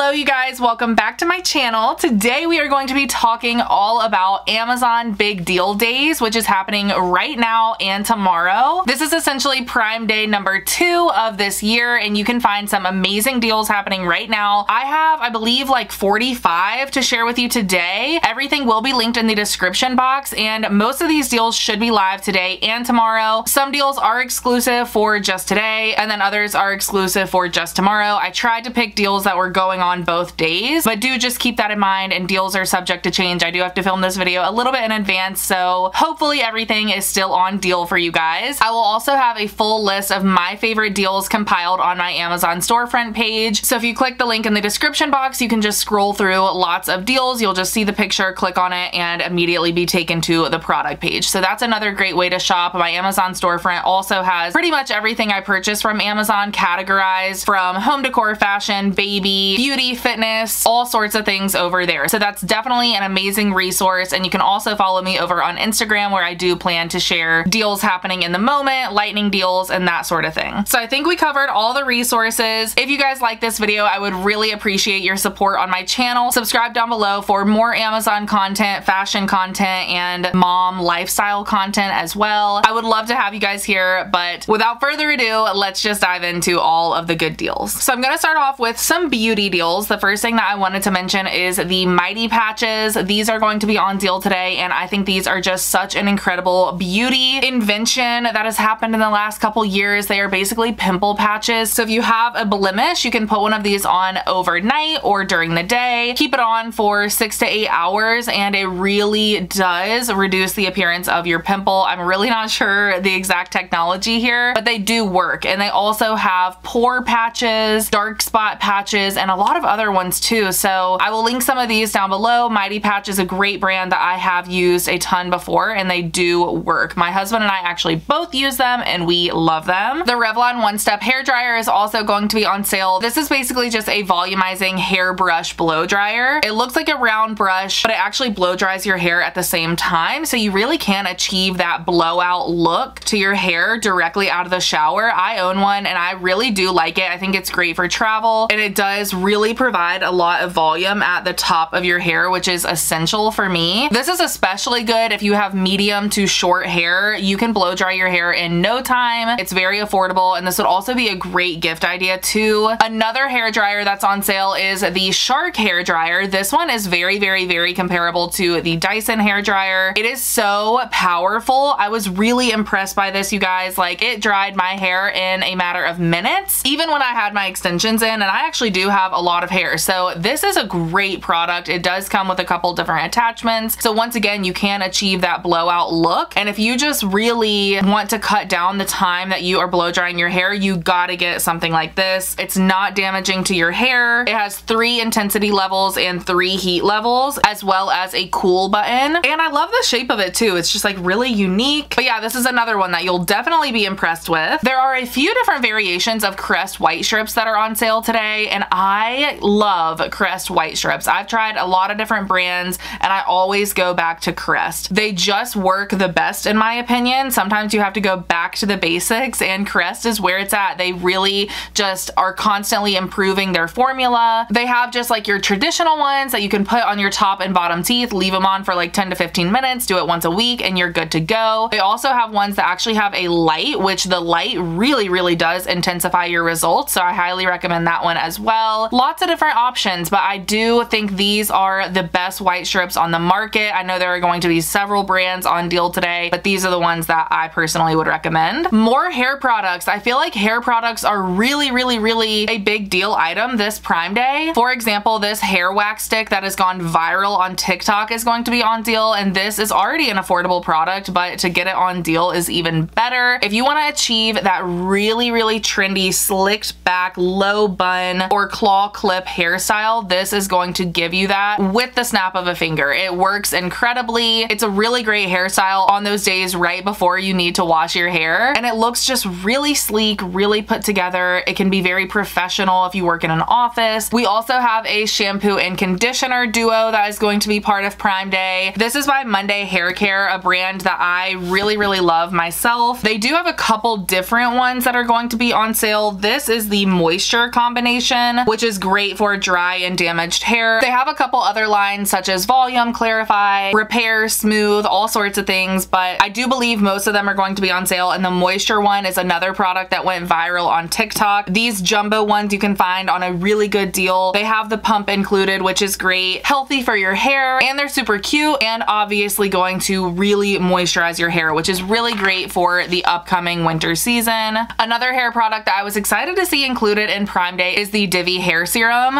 Hello you guys, welcome back to my channel. Today we are going to be talking all about Amazon Big Deal Days, which is happening right now and tomorrow. This is essentially Prime Day number two of this year and you can find some amazing deals happening right now. I have, I believe, like 45 to share with you today. Everything will be linked in the description box and most of these deals should be live today and tomorrow. Some deals are exclusive for just today and then others are exclusive for just tomorrow. I tried to pick deals that were going going on both days, but do just keep that in mind and deals are subject to change. I do have to film this video a little bit in advance, so hopefully everything is still on deal for you guys. I will also have a full list of my favorite deals compiled on my Amazon storefront page. So if you click the link in the description box, you can just scroll through lots of deals. You'll just see the picture, click on it, and immediately be taken to the product page. So that's another great way to shop. My Amazon storefront also has pretty much everything I purchase from Amazon categorized from home decor, fashion, baby, beauty, fitness, all sorts of things over there. So that's definitely an amazing resource. And you can also follow me over on Instagram where I do plan to share deals happening in the moment, lightning deals, and that sort of thing. So I think we covered all the resources. If you guys like this video, I would really appreciate your support on my channel. Subscribe down below for more Amazon content, fashion content, and mom lifestyle content as well. I would love to have you guys here, but without further ado, let's just dive into all of the good deals. So I'm gonna start off with some beauty deals. The first thing that I wanted to mention is the Mighty Patches. These are going to be on deal today and I think these are just such an incredible beauty invention that has happened in the last couple years. They are basically pimple patches. So if you have a blemish, you can put one of these on overnight or during the day. Keep it on for six to eight hours and it really does reduce the appearance of your pimple. I'm really not sure the exact technology here, but they do work. And they also have pore patches, dark spot patches, and a lot of other ones too. So I will link some of these down below. Mighty Patch is a great brand that I have used a ton before and they do work. My husband and I actually both use them and we love them. The Revlon One Step Hair Dryer is also going to be on sale. This is basically just a volumizing hairbrush blow dryer. It looks like a round brush, but it actually blow dries your hair at the same time. So you really can achieve that blowout look to your hair directly out of the shower. I own one and I really do like it. I think it's great for travel and it does really really provide a lot of volume at the top of your hair, which is essential for me. This is especially good if you have medium to short hair. You can blow dry your hair in no time. It's very affordable and this would also be a great gift idea too. Another hair dryer that's on sale is the Shark hair dryer. This one is very, very, very comparable to the Dyson hair dryer. It is so powerful. I was really impressed by this, you guys. Like it dried my hair in a matter of minutes, even when I had my extensions in and I actually do have a a lot of hair. So this is a great product. It does come with a couple different attachments. So once again, you can achieve that blowout look. And if you just really want to cut down the time that you are blow drying your hair, you gotta get something like this. It's not damaging to your hair. It has three intensity levels and three heat levels, as well as a cool button. And I love the shape of it too. It's just like really unique. But yeah, this is another one that you'll definitely be impressed with. There are a few different variations of Crest white strips that are on sale today, and I I love Crest white strips. I've tried a lot of different brands and I always go back to Crest. They just work the best in my opinion. Sometimes you have to go back to the basics and Crest is where it's at. They really just are constantly improving their formula. They have just like your traditional ones that you can put on your top and bottom teeth, leave them on for like 10 to 15 minutes, do it once a week and you're good to go. They also have ones that actually have a light, which the light really, really does intensify your results. So I highly recommend that one as well of different options, but I do think these are the best white strips on the market. I know there are going to be several brands on deal today, but these are the ones that I personally would recommend. More hair products. I feel like hair products are really, really, really a big deal item this Prime Day. For example, this hair wax stick that has gone viral on TikTok is going to be on deal, and this is already an affordable product, but to get it on deal is even better. If you want to achieve that really, really trendy, slicked back, low bun, or claw clip hairstyle, this is going to give you that with the snap of a finger. It works incredibly. It's a really great hairstyle on those days right before you need to wash your hair. And it looks just really sleek, really put together. It can be very professional if you work in an office. We also have a shampoo and conditioner duo that is going to be part of Prime Day. This is by Monday Hair Care, a brand that I really, really love myself. They do have a couple different ones that are going to be on sale. This is the moisture combination, which is great great for dry and damaged hair. They have a couple other lines such as Volume, Clarify, Repair, Smooth, all sorts of things, but I do believe most of them are going to be on sale and the Moisture one is another product that went viral on TikTok. These jumbo ones you can find on a really good deal. They have the pump included, which is great, healthy for your hair, and they're super cute and obviously going to really moisturize your hair, which is really great for the upcoming winter season. Another hair product that I was excited to see included in Prime Day is the Divi Hair.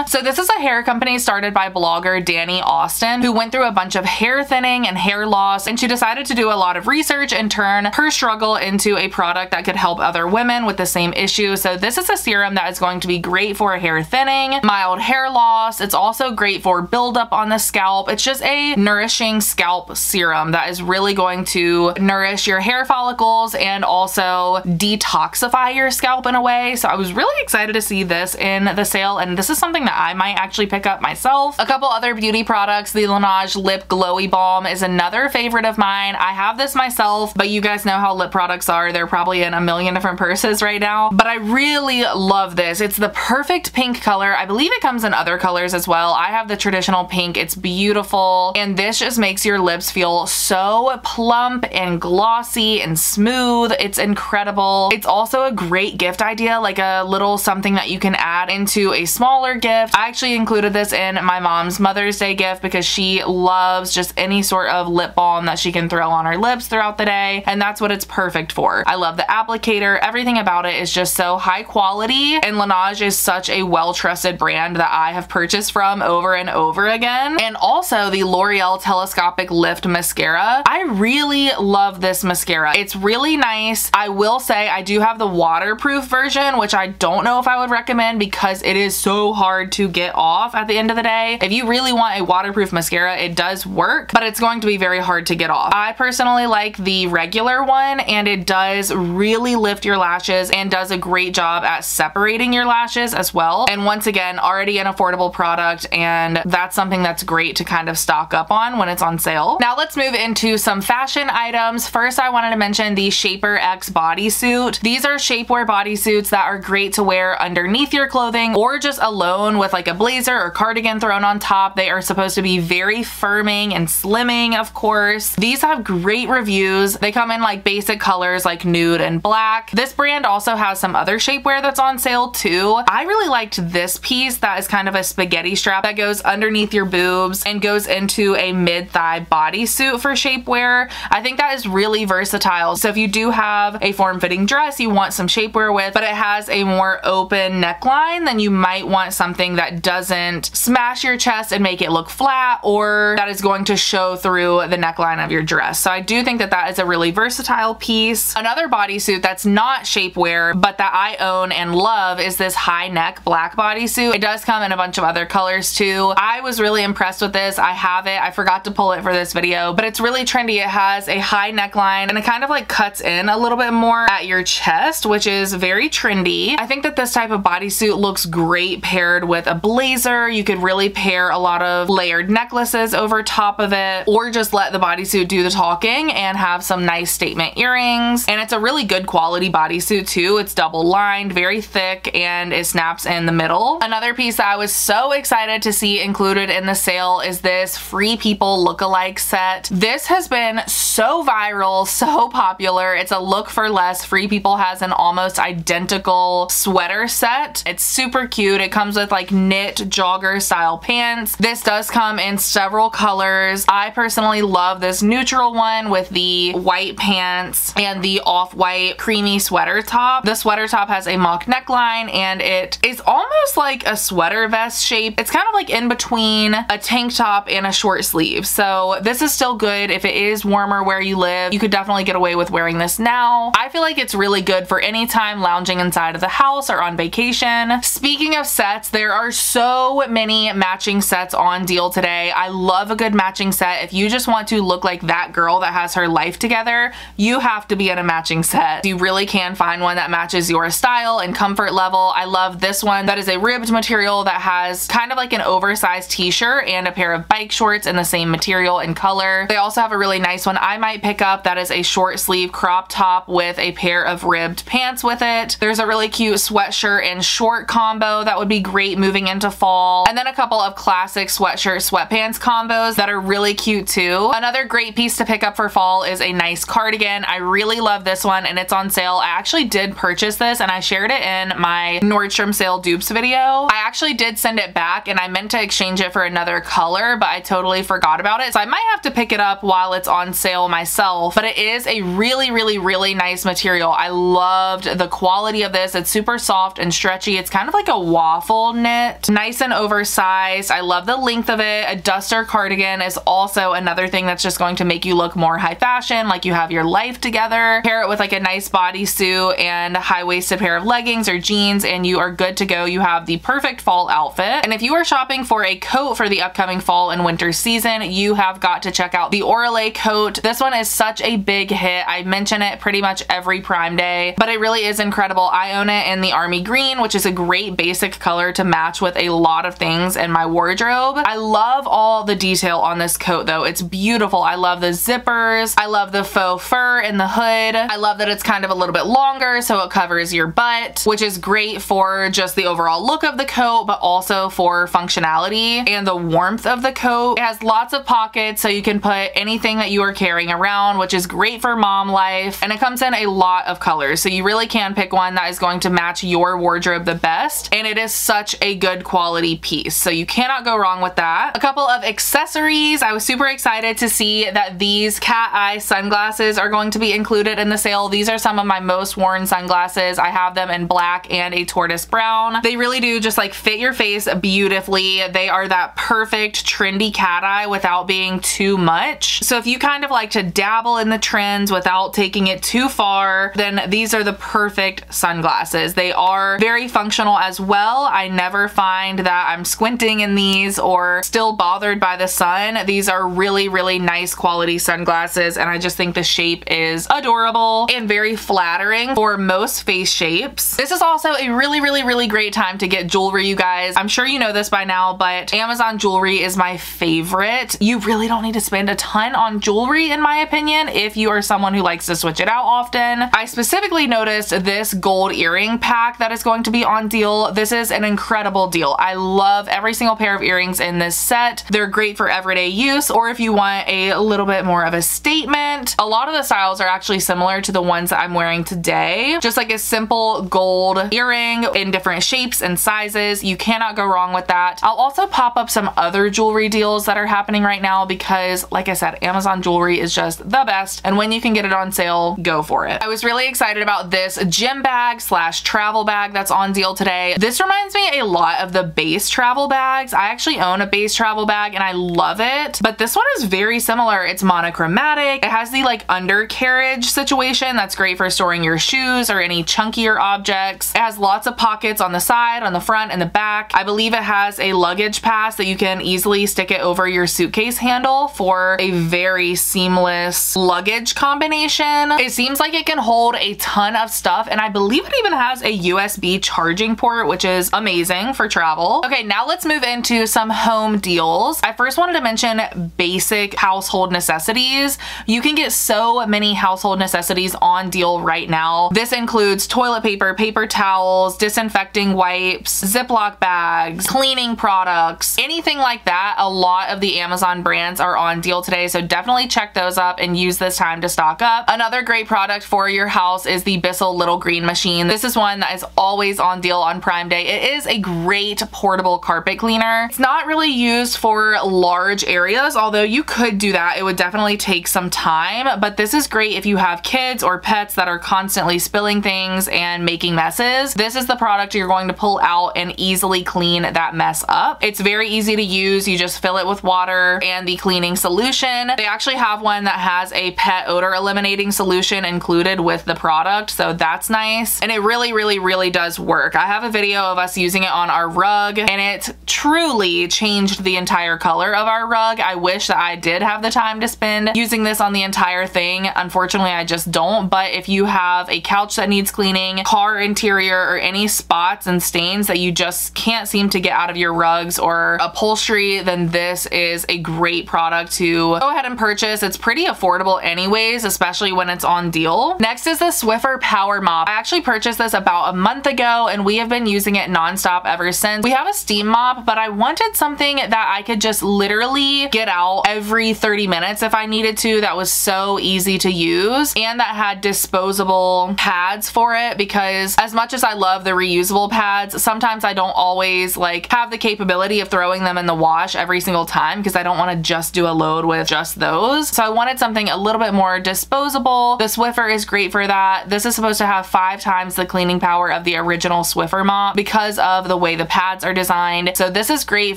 So this is a hair company started by blogger Dani Austin, who went through a bunch of hair thinning and hair loss, and she decided to do a lot of research and turn her struggle into a product that could help other women with the same issue. So this is a serum that is going to be great for hair thinning, mild hair loss. It's also great for buildup on the scalp. It's just a nourishing scalp serum that is really going to nourish your hair follicles and also detoxify your scalp in a way. So I was really excited to see this in the sale and this is something that I might actually pick up myself. A couple other beauty products, the Laneige Lip Glowy Balm is another favorite of mine. I have this myself, but you guys know how lip products are. They're probably in a million different purses right now, but I really love this. It's the perfect pink color. I believe it comes in other colors as well. I have the traditional pink. It's beautiful. And this just makes your lips feel so plump and glossy and smooth. It's incredible. It's also a great gift idea, like a little something that you can add into a smaller gift. I actually included this in my mom's Mother's Day gift because she loves just any sort of lip balm that she can throw on her lips throughout the day. And that's what it's perfect for. I love the applicator. Everything about it is just so high quality. And Laneige is such a well-trusted brand that I have purchased from over and over again. And also the L'Oreal Telescopic Lift Mascara. I really love this mascara. It's really nice. I will say I do have the waterproof version, which I don't know if I would recommend because it is so hard to get off at the end of the day. If you really want a waterproof mascara, it does work, but it's going to be very hard to get off. I personally like the regular one and it does really lift your lashes and does a great job at separating your lashes as well. And once again, already an affordable product and that's something that's great to kind of stock up on when it's on sale. Now let's move into some fashion items. First, I wanted to mention the ShaperX bodysuit. These are shapewear bodysuits that are great to wear underneath your clothing or just alone with like a blazer or cardigan thrown on top. They are supposed to be very firming and slimming, of course. These have great reviews. They come in like basic colors like nude and black. This brand also has some other shapewear that's on sale too. I really liked this piece that is kind of a spaghetti strap that goes underneath your boobs and goes into a mid-thigh bodysuit for shapewear. I think that is really versatile. So if you do have a form-fitting dress you want some shapewear with, but it has a more open neckline, then you might want something that doesn't smash your chest and make it look flat or that is going to show through the neckline of your dress. So I do think that that is a really versatile piece. Another bodysuit that's not shapewear, but that I own and love is this high neck black bodysuit. It does come in a bunch of other colors too. I was really impressed with this. I have it. I forgot to pull it for this video, but it's really trendy. It has a high neckline and it kind of like cuts in a little bit more at your chest, which is very trendy. I think that this type of bodysuit looks great paired with a blazer. You could really pair a lot of layered necklaces over top of it or just let the bodysuit do the talking and have some nice statement earrings. And it's a really good quality bodysuit too. It's double lined, very thick, and it snaps in the middle. Another piece that I was so excited to see included in the sale is this Free People look-alike set. This has been so viral, so popular. It's a look for less. Free People has an almost identical sweater set. It's super cute. It comes with like knit jogger style pants. This does come in several colors. I personally love this neutral one with the white pants and the off-white creamy sweater top. The sweater top has a mock neckline and it is almost like a sweater vest shape. It's kind of like in between a tank top and a short sleeve. So this is still good if it is warmer where you live. You could definitely get away with wearing this now. I feel like it's really good for any time lounging inside of the house or on vacation. Speaking of sets, there are so many matching sets on deal today. I love a good matching set. If you just want to look like that girl that has her life together, you have to be in a matching set. You really can find one that matches your style and comfort level. I love this one that is a ribbed material that has kind of like an oversized t-shirt and a pair of bike shorts in the same material and color. They also have a really nice one I might pick up that is a short sleeve crop top with a pair of ribbed pants with it. There's a really cute sweatshirt and short combo that would be great moving into fall. And then a couple of classic sweatshirt sweatpants combos that are really cute too. Another great piece to pick up for fall is a nice cardigan. I really love this one and it's on sale. I actually did purchase this and I shared it in my Nordstrom sale dupes video. I actually did send it back and I meant to exchange it for another color, but I totally forgot about it. So I might have to pick it up while it's on sale myself, but it is a really, really, really nice material. I loved the quality of this. It's super soft and stretchy. It's kind of like a waffle knit, nice and oversized. I love the length of it. A duster cardigan is also another thing that's just going to make you look more high fashion, like you have your life together. Pair it with like a nice bodysuit and a high-waisted pair of leggings or jeans and you are good to go. You have the perfect fall outfit. And if you are shopping for a coat for the upcoming fall and winter season, you have got to check out the Orolay coat. This one is such a big hit. I mention it pretty much every Prime Day, but it really is incredible. I own it in the army green, which is a great basic color to match with a lot of things in my wardrobe. I love all the detail on this coat though. It's beautiful. I love the zippers. I love the faux fur in the hood. I love that it's kind of a little bit longer so it covers your butt, which is great for just the overall look of the coat, but also for functionality and the warmth of the coat. It has lots of pockets so you can put anything that you are carrying around, which is great for mom life. And it comes in a lot of colors. So you really can pick one that is going to match your wardrobe the best. And it is such a good quality piece. So you cannot go wrong with that. A couple of accessories. I was super excited to see that these cat eye sunglasses are going to be included in the sale. These are some of my most worn sunglasses. I have them in black and a tortoise brown. They really do just like fit your face beautifully. They are that perfect trendy cat eye without being too much. So if you kind of like to dabble in the trends without taking it too far, then these are the perfect sunglasses. They are very functional as well. I never find that I'm squinting in these or still bothered by the sun. These are really, really nice quality sunglasses and I just think the shape is adorable and very flattering for most face shapes. This is also a really, really, really great time to get jewelry, you guys. I'm sure you know this by now, but Amazon jewelry is my favorite. You really don't need to spend a ton on jewelry in my opinion if you are someone who likes to switch it out often. I specifically noticed this gold earring pack that is going to be on deal. This is an incredible deal. I love every single pair of earrings in this set. They're great for everyday use or if you want a little bit more of a statement. A lot of the styles are actually similar to the ones that I'm wearing today. Just like a simple gold earring in different shapes and sizes. You cannot go wrong with that. I'll also pop up some other jewelry deals that are happening right now because like I said, Amazon jewelry is just the best. And when you can get it on sale, go for it. I was really excited about this gym bag slash travel bag that's on deal today. This reminds me a lot of the Béis travel bags. I actually own a Béis travel bag and I love it, but this one is very similar. It's monochromatic. It has the like undercarriage situation that's great for storing your shoes or any chunkier objects. It has lots of pockets on the side, on the front, and the back. I believe it has a luggage pass that you can easily stick it over your suitcase handle for a very seamless luggage combination. It seems like it can hold a ton of stuff and I believe it even has a USB charging port which is amazing for travel. Okay now let's move into some home deals. I first wanted to mention basic household necessities. You can get so many household necessities on deal right now. This includes toilet paper, paper towels, disinfecting wipes, Ziploc bags, cleaning products, anything like that. A lot of the Amazon brands are on deal today so definitely check those up and use this time to stock up. Another great product for your house is the Bissell Little Green Machine. This is one that is always on deal on Prime Day. It is a great portable carpet cleaner. It's not really used for large areas, although you could do that. It would definitely take some time, but this is great if you have kids or pets that are constantly spilling things and making messes. This is the product you're going to pull out and easily clean that mess up. It's very easy to use. You just fill it with water and the cleaning solution. They actually have one that has a pet odor eliminating solution included with the product, so that's nice. And it really, really, really does work. I have a video of us using it on our rug and it truly changed the entire color of our rug. I wish that I did have the time to spend using this on the entire thing. Unfortunately, I just don't, but if you have a couch that needs cleaning, car interior, or any spots and stains that you just can't seem to get out of your rugs or upholstery, then this is a great product to go ahead and purchase. It's pretty affordable anyways, especially when it's on deal. Next is the Swiffer Power Mop. I actually purchased this about a month ago and we have been using it nonstop ever since. We have a steam mop, but I wanted something that I could just literally get out every 30 minutes if I needed to that was so easy to use and that had disposable pads for it because as much as I love the reusable pads, sometimes I don't always like have the capability of throwing them in the wash every single time because I don't want to just do a load with just those. So I wanted something a little bit more disposable. The Swiffer is great for that. This is supposed to have five times the cleaning power of the original Swiffer mop because of the way the pads are designed. So this is great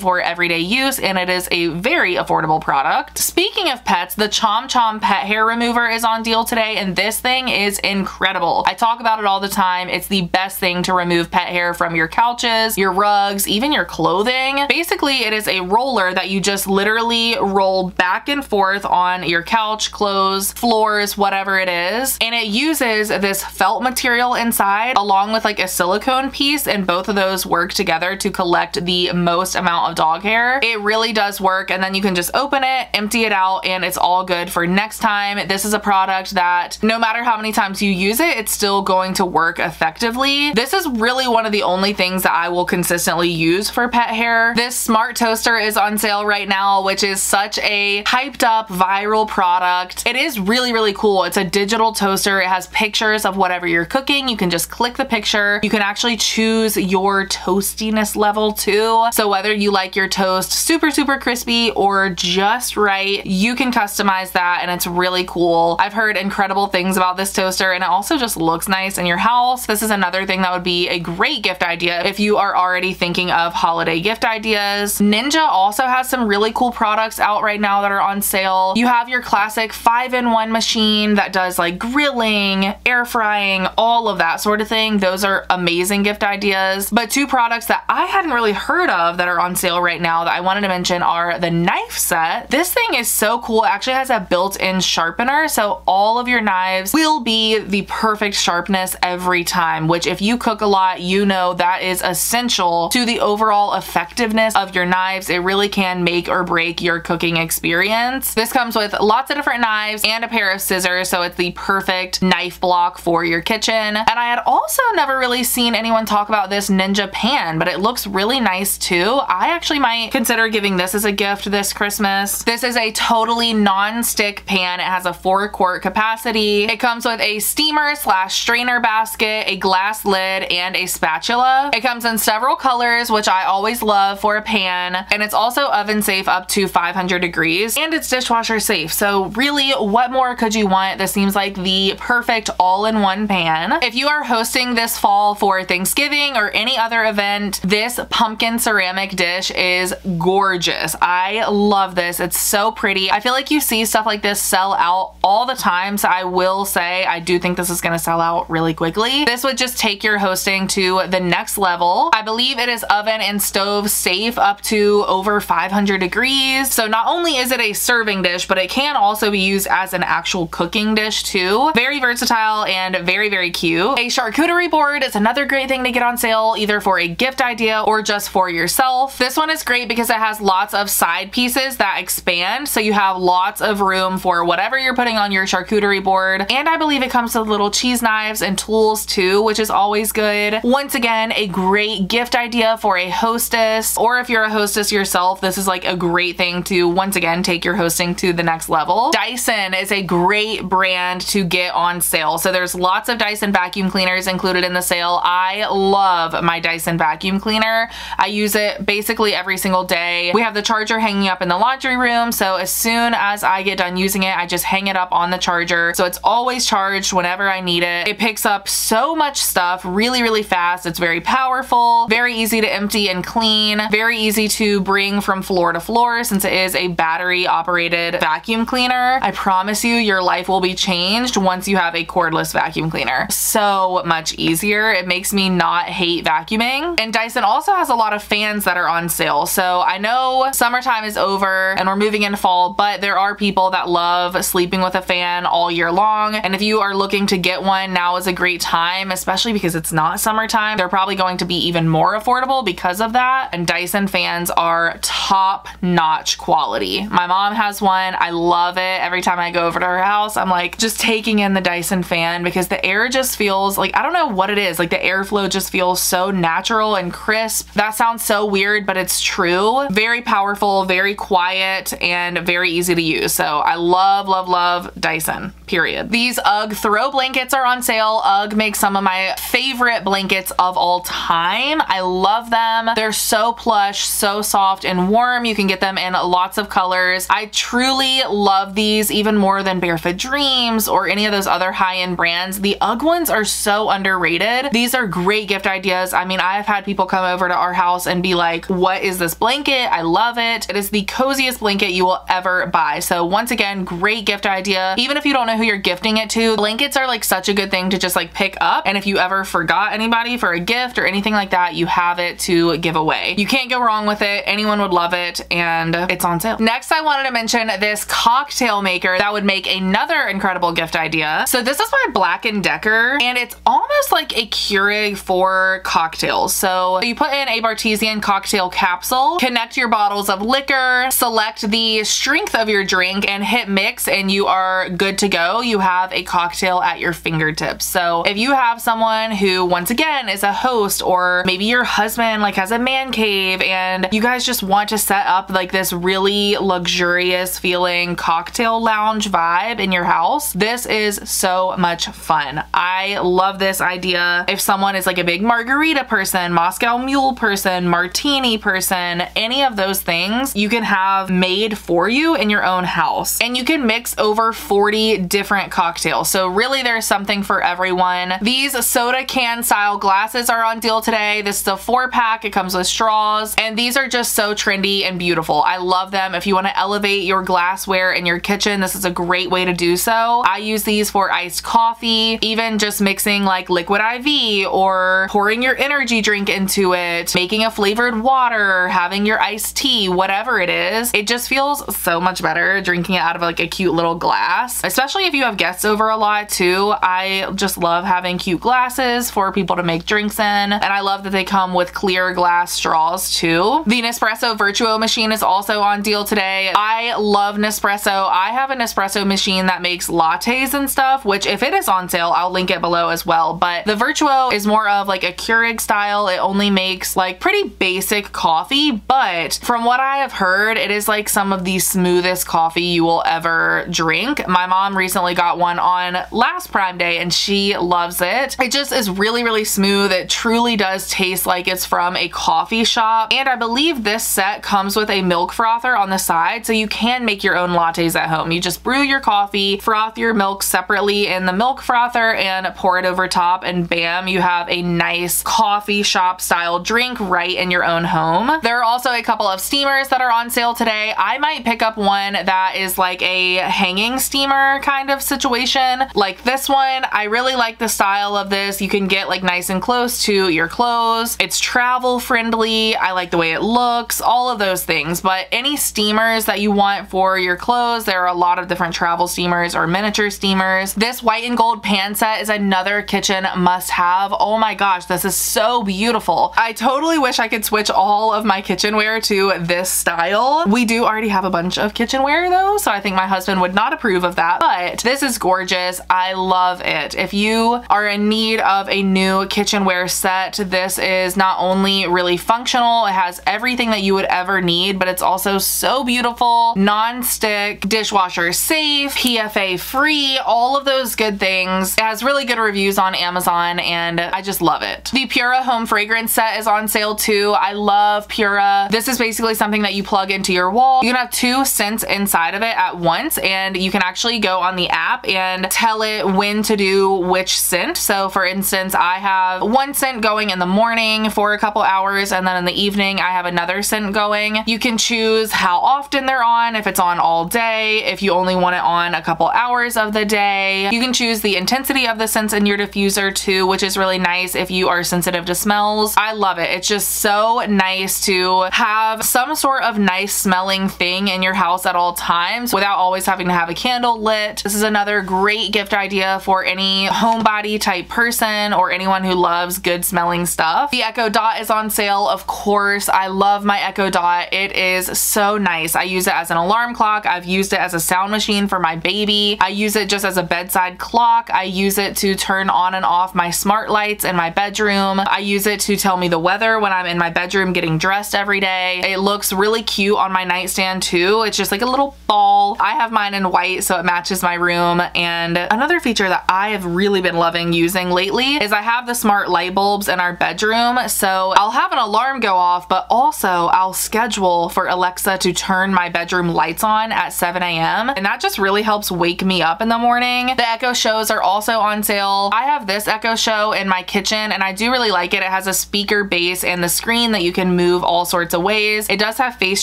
for everyday use and it is a very affordable product. Speaking of pets, the Chom Chom pet hair remover is on deal today and this thing is incredible. I talk about it all the time. It's the best thing to remove pet hair from your couches, your rugs, even your clothing. Basically, it is a roller that you just literally roll back and forth on your couch, clothes, floors, whatever it is. And it uses this felt material inside along with like a silicone piece and both of those work together to collect the most amount of dog hair. It really does work and then you can just open it, empty it out, and it's all good for next time. This is a product that no matter how many times you use it, it's still going to work effectively. This is really one of the only things that I will consistently use for pet hair. This smart toaster is on sale right now, which is such a hyped up viral product. It is really, really cool. It's a digital toaster. It has pictures of whatever you're cooking. You can just click the picture. You can actually choose your toastiness level too. So whether you like your toast super, super crispy or just right, you can customize that and it's really cool. I've heard incredible things about this toaster and it also just looks nice in your house. This is another thing that would be a great gift idea if you are already thinking of holiday gift ideas. Ninja also has some really cool products out right now that are on sale. You have your classic five-in-one machine that does like grilling, air frying, all of that sort of thing. Those are amazing gift ideas. But two products that I hadn't really heard of that are on sale right now that I wanted to mention are the knife set. This thing is so cool. It actually has a built-in sharpener. So all of your knives will be the perfect sharpness every time, which if you cook a lot, you know that is essential to the overall effectiveness of your knives. It really can make or break your cooking experience. This comes with lots of different knives and a pair of scissors. So it's the perfect knife block for your kitchen. And I had also never really seen anyone talk about this Ninja pan, but it looks really nice too. I actually might consider giving this as a gift this Christmas. This is a totally non-stick pan. It has a four quart capacity. It comes with a steamer slash strainer basket, a glass lid, and a spatula. It comes in several colors, which I always love for a pan. And it's also oven safe up to 500 degrees and it's dishwasher safe. So really what more could you want? This seems like the perfect all-in-one pan. If you are hosting this fall for Thanksgiving or any other event, this pumpkin ceramic dish is gorgeous. I love this. It's so pretty. I feel like you see stuff like this sell out all the time. So I will say I do think this is going to sell out really quickly. This would just take your hosting to the next level. I believe it is oven and stove safe up to over 500 degrees. So not only is it a serving dish, but it can also be used as an actual cooking dish too. Very versatile and very, very cute. A charcuterie board is another great thing to get on sale either for a gift idea or just for yourself. This one is great because it has lots of side pieces that expand. So you have lots of room for whatever you're putting on your charcuterie board. And I believe it comes with little cheese knives and tools too, which is always good. Once again, a great gift idea for a hostess, or if you're a hostess yourself, this is like a great thing to once again take your hosting to the next level. Dyson is a great brand to get on sale. So there's lots of Dyson vacuum cleaners included in the sale. I love my Dyson vacuum cleaner. I use it basically every single day. We have the charger hanging up in the laundry room. So as soon as I get done using it, I just hang it up on the charger. So it's always charged whenever I need it. It picks up so much stuff really, really fast. It's very powerful, very easy to empty and clean, very easy to bring from floor to floor since it is a battery operated vacuum cleaner. I promise you your life will be changed once you have a cordless vacuum cleaner. So much easier. It makes me not hate vacuuming. And Dyson also has a lot of fans that are on sale. So I know summertime is over and we're moving into fall, but there are people that love sleeping with a fan all year long. And if you are looking to get one, now is a great time, especially because it's not summertime. They're probably going to be even more affordable because of that. And Dyson fans are top notch quality. My mom has one. I love it. Every time I go over to her house, I'm like just taking in the Dyson fan because the air just feels like, I don't know what it is. Like the airflow just feels so natural and crisp. That sounds so weird, but it's true. Very powerful, very quiet, and very easy to use. So I love, love, love Dyson, period. These UGG throw blankets are on sale. UGG makes some of my favorite blankets of all time. I love them. They're so plush, so soft and warm. You can get them in lots of colors. I truly love these even more than Barefoot Dreams or any of those other high-end brands. The UGG ones are so underrated. These are great gift ideas. I mean, I have had people come over to our house and be like, what is this blanket? I love it. It is the coziest blanket you will ever buy. So once again, great gift idea. Even if you don't know who you're gifting it to, blankets are like such a good thing to just like pick up. And if you ever forgot anybody for a gift or anything like that, you have it to give away. You can't go wrong with it. Anyone would love it and it's on sale. Next, I wanted to mention this cocktail maker that would make another incredible gift idea. So this is my Black & Decker and it's almost like a Keurig for cocktails. So you put in a Bartesian cocktail capsule, connect your bottles of liquor, select the strength of your drink and hit mix and you are good to go. You have a cocktail at your fingertips. So if you have someone who once again is a host or maybe your husband like has a man cave and you guys just want to set up like this really luxurious feeling cocktail lounge vibe in your house, this is so much fun. I love this idea. If someone is like a big margarita person, Moscow mule person, martini person, any of those things you can have made for you in your own house. And you can mix over 40 different cocktails. So really there's something for everyone. These soda can style glasses are on deal today. This is a four pack. It comes with straws and these are just so trendy and beautiful. I love them. If you want to elevate your glassware in your kitchen, this is a great way to do so. I use these for iced coffee, even just mixing like liquid IV or pouring your energy drink into it, making a flavored water, having your iced tea, whatever it is. It just feels so much better drinking it out of like a cute little glass, especially if you have guests over a lot too. I just love having cute glasses for people to make drinks in. And I love that they come with clear glass straws too. The Nespresso Virtuo machine is also on deal today. I love Nespresso. I have a Nespresso machine that makes lattes and stuff, which if it is on sale, I'll link it below as well. But the Virtuo is more of like a Keurig style. It only makes like pretty basic coffee, but from what I have heard, it is like some of the smoothest coffee you will ever drink. My mom recently got one on last Prime Day and she loves it. It just is really, really smooth. It truly does taste like it's from a coffee shop. And I believe this set comes with a milk frother on the side, so you can make your own lattes at home. You just brew your coffee, froth your milk separately in the milk frother and pour it over top and bam, you have a nice coffee shop style drink right in your own home. There are also a couple of steamers that are on sale today. I might pick up one that is like a hanging steamer kind of situation. Like this one, I really like the style of this. You can get like nice and close to your clothes. It's travel friendly. I like the way it looks, all of those things. But any steamers that you want for your clothes, there are a lot of different travel steamers or miniature steamers. This white and gold pan set is another kitchen must have. Oh my gosh, this is so beautiful. I totally wish I could switch all of my kitchenware to this style. We do already have a bunch of kitchenware though, so I think my husband would not approve of that, but this is gorgeous. I love it. If you are in need of a new kitchenware set, this is not only really functional, it has everything that you would ever need, but it's also so beautiful, non-stick, dishwasher safe, PFA free, all of those good things. It has really good reviews on Amazon and I just love it. The Pura home fragrance set is on sale too. I love Pura. This is basically something that you plug into your wall. You can have two scents inside of it at once and you can actually go on the app and tell it when to do which scent. So for instance, I have one scent going in the morning for a couple hours and then in the evening I have another scent going. You can choose how often they're on, if it's on all day, if you only want it on a couple hours of the day. You can choose the intensity of the scents in your diffuser too, which is really nice if you are sensitive to smells. I love it. It's just so nice to have some sort of nice smelling thing in your house at all times without always having to have a candle lit. This is another great gift idea for any homebody type person or anyone who loves good smelling stuff. The Echo Dot is on sale, of course. I love my Echo Dot. It is so nice. I use it as an alarm clock. I've used it as a sound machine for my baby. I use it just as a bedside clock. I use it to turn on and off my smart lights in my bedroom. I use it to tell me the weather when I'm in my bedroom getting dressed every day. It looks really cute on my nightstand too. It's just like a little ball. I have mine in white so it matches my room. And another feature that I have really been loving using lately is I have the smart light bulbs in our bedroom. So I'll have an alarm go off, but also I'll schedule for Alexa to turn my bedroom lights on at 7 a.m. And that just really helps wake me up in the morning. The Echo Shows are also on sale. I have this Echo Show in my kitchen and I do really like it. It has a speaker base and the screen that you can move all sorts of ways. It does have face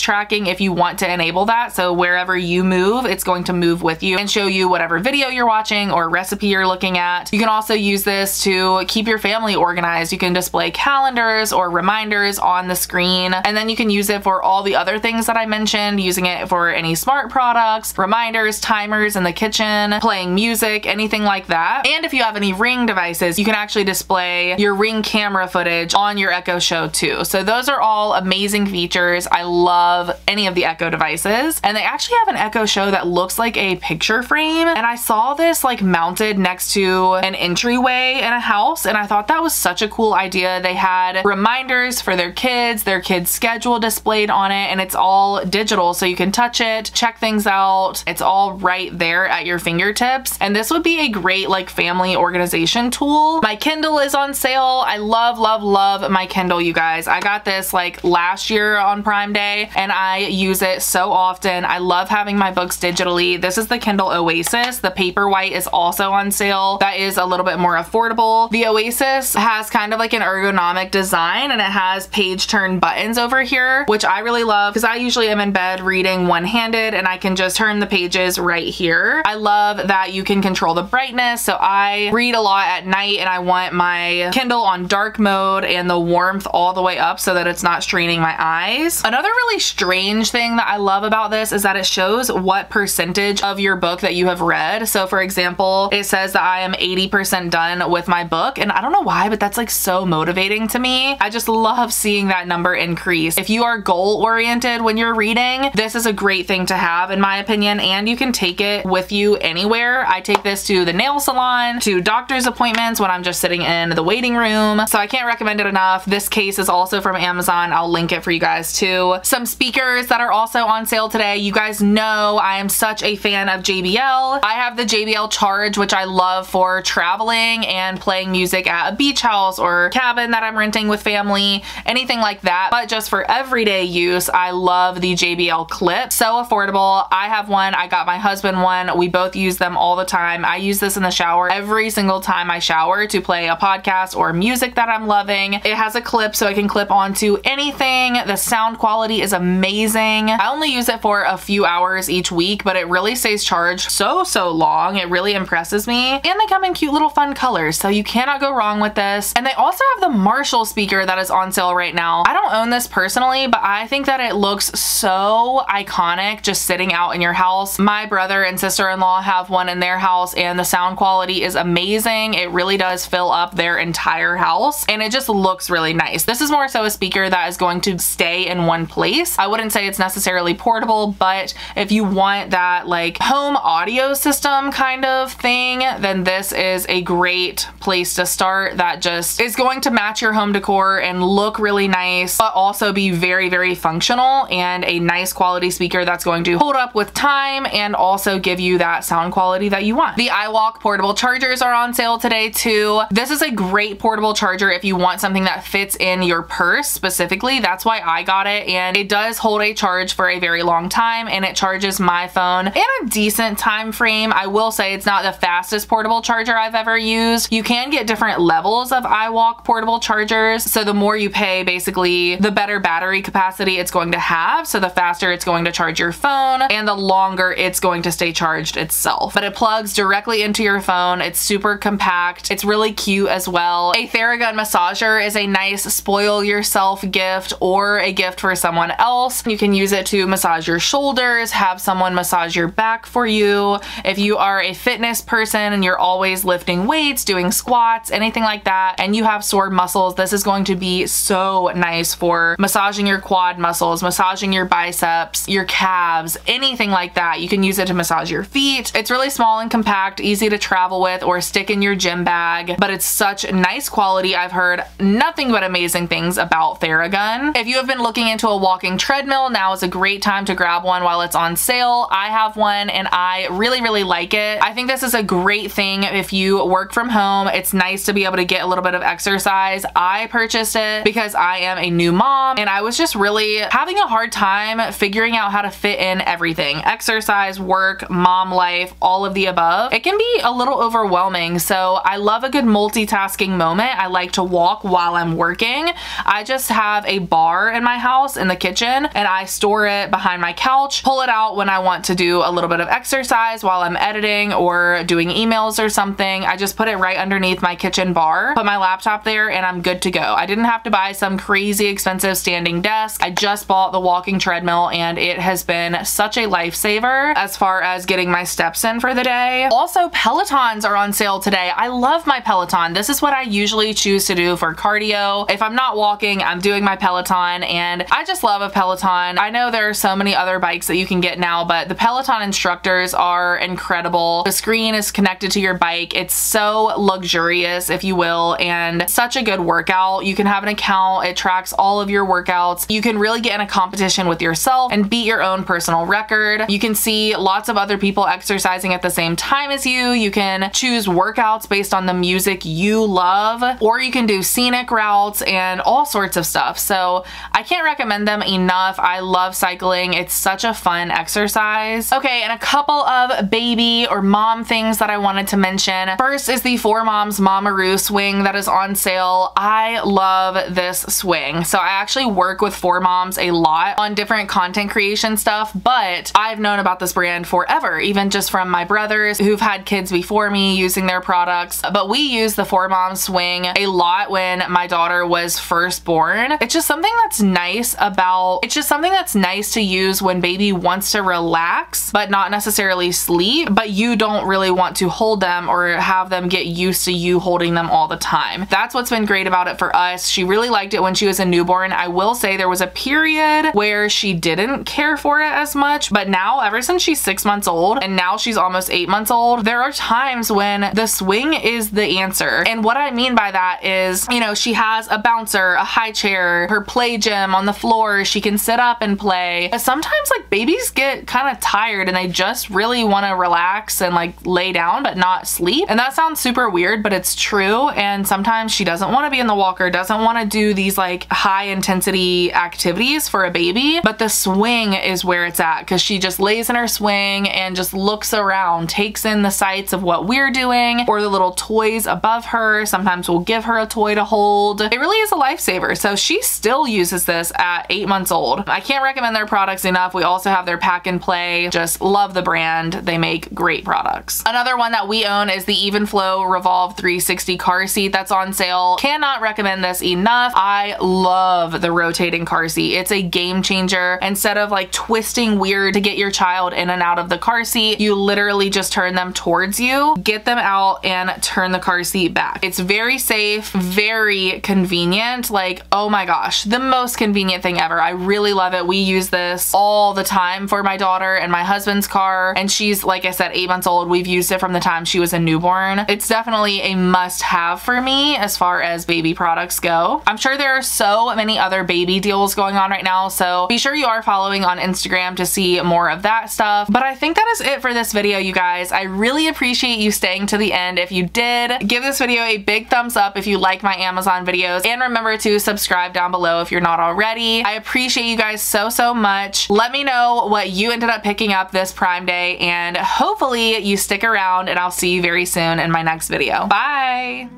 tracking if you want to enable that. So wherever you move, it's going to move with you and show you whatever video you're watching or recipe you're looking at. You can also use this to keep your family organized. You can display calendars or reminders on the screen and then you can use it for all the other things that I mentioned, using it for any smart products, reminders, timers in the kitchen, playing music, anything like that. And if you have any Ring devices, you can actually display your Ring camera footage on your Echo Show too. So those are all amazing features. I love any of the Echo devices. And they actually have an Echo Show that looks like a picture frame. And I saw this like mounted next to an entryway in a house and I thought that was such a cool idea. They had reminders for their kids, their kids' schedule displayed on it, and it's all digital so you can touch it, check things out. It's all right there at your fingertips. And this would be a great like family organization tool. My Kindle is on sale. I love, love, love my Kindle, you guys. I got this like last year on Prime Day and I use it so often. I love having my books digitally. This is the Kindle Oasis. The Paperwhite is also on sale. That is a little bit more affordable. The Oasis has kind of like an ergonomic design and it has page turn buttons over here, which I really love because I usually am in bed reading one-handed and I can just turn the pages right here. I love that you can control the brightness. So I read a lot at night and I want my Kindle on dark mode and the warmth all the way up so that it's not straining my eyes. Another really strange thing that I love about this is that it shows what percentage of your book that you have read. So for example, it says that I am 80% done with my book and I don't know why, but that's like so motivating to me. I just love seeing that number increase. If you are goal oriented when you're reading, this is a great thing to have in my opinion and you can take it with you anywhere. I take this to the nail salon, to doctor's appointments when I'm just sitting in the waiting room. So I can't recommend it enough. This case is also from Amazon. I'll link it for you guys too. Some speakers that are also on sale today. You guys know I am such a fan of JBL. I have the JBL Charge, which I love for traveling and playing music at a beach house or cabin that I'm renting with family, anything like that. But just for everyday use, I love the JBL Clip. So affordable. I have one. I got my husband one. We both use them all the time. I use this in the shower every single time I shower to play a podcast or music that I'm loving. It has a clip so I can clip onto anything. The sound quality is amazing. I only use it for a few hours each week, but it really stays charged so, so long. It really impresses me. And they come in cute little fun colors, so you cannot go wrong with this. And they also have the Marshall speaker that is on sale right now. I don't own this personally, but I think that it looks so iconic just sitting out in your house. My brother and sister-in-law have one in their house and the sound quality is amazing. It really does fill up their entire house and it just looks really nice. This is more so a speaker that is going to stay in one place. I wouldn't say it's necessarily portable, but if you want that like home audio system kind of thing, then this is a great place to start that just is going to match your home decor and look really nice, but also be very, very functional and a nice quality speaker that's going to hold up with time and also give you that sound quality that you want. The iWalk portable chargers are on sale today too. This is a great portable charger if you want something that fits in your purse specifically. That's why I got it and it does hold a charge for a very long time and it charges my phone in a decent time frame. I will say it's not the fastest portable charger I've ever used. You can get different levels of iWalk portable chargers. So the more you pay, basically the better battery capacity it's going to have. So the faster it's going to charge your phone and the longer it's going to stay charged itself. But it plugs directly into your phone. It's super compact. It's really cute as well. A Theragun massager is a nice spoil yourself gift or a gift for someone else. You can use it to massage your shoulders, have someone massage your back for you. If you are a fitness person and you're always lifting weights, doing squats, anything like that, and you have sore muscles, this is going to be so nice for massaging your quad muscles, massaging your biceps, your calves, anything like that. You can use it to massage your feet. It's really small and compact, easy to travel with or stick in your gym bag, but it's such nice quality. I've heard nothing but amazing things about Theragun. If you have been looking into a walking treadmill, now is a great time to grab one while it's on sale. I have one and I really, really like it. I think this is a great thing if you work from home. It's nice to be able to get a little bit of exercise. I purchased it because I am a new mom and I was just really having a hard time figuring out how to fit in everything. Exercise, work, mom life, all of the above. It can be a little overwhelming. So I love a good multitasking moment. I like to walk while I'm working. I just have a bar in my house in the kitchen and I store it behind my couch, pull it out when I want to do a little bit of exercise while I'm editing or doing emails or something. I just put it right underneath my kitchen bar, put my laptop there and I'm good to go. I didn't have to buy some crazy expensive standing desk. I just bought the walking treadmill and it has been such a lifesaver as far as getting my steps in for the day. Also, Pelotons are on sale today. I love my Peloton. This is what I usually choose to do for cardio. If I'm not walking, I'm doing my Peloton and I just love a Peloton. I know there are so many other bikes that you can get now, but the Peloton instructors are incredible. The screen is connected to your bike. It's so luxurious, if you will, and such a good workout. You can have an account. It tracks all of your workouts. You can really get in a competition with yourself and beat your own personal record. You can see lots of other people exercising at the same time as you. You can choose workouts based on the music you love, or you can do scenic routes and all sorts of stuff. So I can't recommend them enough. I love cycling. It's such a fun exercise. Okay, and a couple of baby or mom things that I wanted to mention. First is the Four Moms mamaRoo swing that is on sale. I love this swing. So I actually work with Four Moms a lot on different content creation stuff, but I've known about this brand forever, even just from my brothers who've had kids before me using their products. But we use the Four Moms swing a lot when my daughter was first born. It's just something that's nice about, it's just something that's nice to use when baby wants to relax, but not necessarily sleep, but you don't really want to hold them or have them get used to you holding them all the time. That's what's been great about it for us. She really liked it when she was a newborn. I will say there was a period where she didn't care for it as much, but now ever since she's six months old and now she's almost eight months old, there are times when the swing is the answer. And what I mean by that is, you know, she has a bouncer, a high chair, her play gym on the floor. She can sit up and play. But sometimes like babies get kind of tired and they just really want to relax and like lay down but not sleep. And that sounds super weird, but it's true. And sometimes she doesn't want to be in the walker, doesn't want to do these like high intensity activities for a baby, but the swing is where it's at because she just lays in her swing and just looks around, takes in the sights of what we're doing or the little toys above her. Sometimes we'll give her a toy to hold. It really is a lifesaver. So she still uses this at eight months old. I can't recommend their products enough. We also have their pack and play. Just love the brand. They make great products. Another one that we own is the Evenflo Revolve 360 car seat that's on sale. Cannot recommend this enough. I love the rotating car seat. It's a game changer. Instead of like twisting weird to get your child in and out of the car seat, you literally just turn them towards you, get them out and turn the car seat back. It's very safe, very convenient. Like, oh my gosh, the most convenient thing ever. I really love it. We use this all the time for my daughter and my husband's car. And she's, like I said, eight months old. We've used it from the time she was a newborn. It's definitely a must have for me as far as baby products go. I'm sure there are so many other baby deals going on right now. So be sure you are following on Instagram to see more of that stuff. But I think that is it for this video, you guys. I really appreciate you staying to the end. If you did, give this video a big thumbs up if you like my Amazon videos. And remember to subscribe down below if you're not already. I appreciate you guys so, so much. Let me know what you ended up picking up this Prime Day and hopefully you stick around and I'll see you very soon in my next video. Bye!